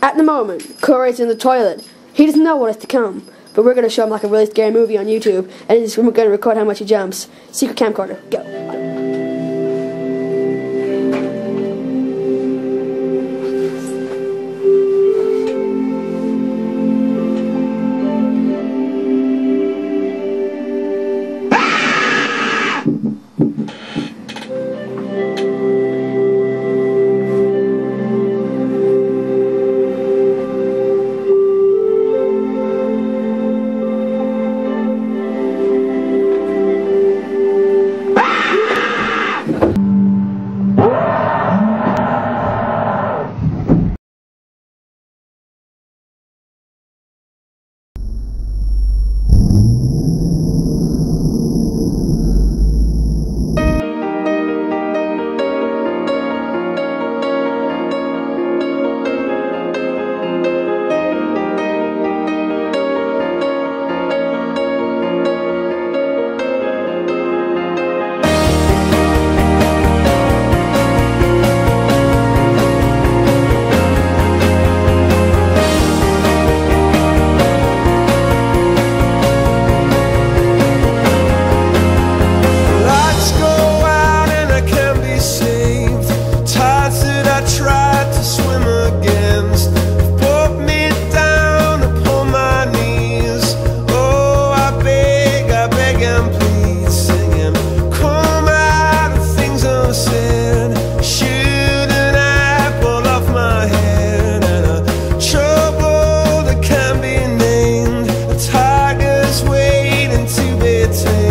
At the moment, Corey's in the toilet. He doesn't know what is to come, but we're going to show him like a really scary movie on YouTube, and we're going to record how much he jumps. Secret camcorder, go. take